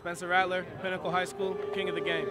Spencer Rattler, Pinnacle High School, king of the game.